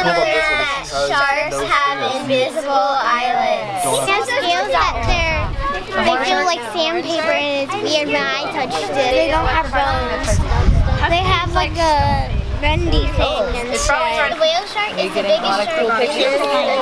sharks have invisible eyelids. There's scales that they're they feel like sandpaper and it's weird when I touched it. They don't have bones. They have like a bendy thing The whale shark is the biggest shark.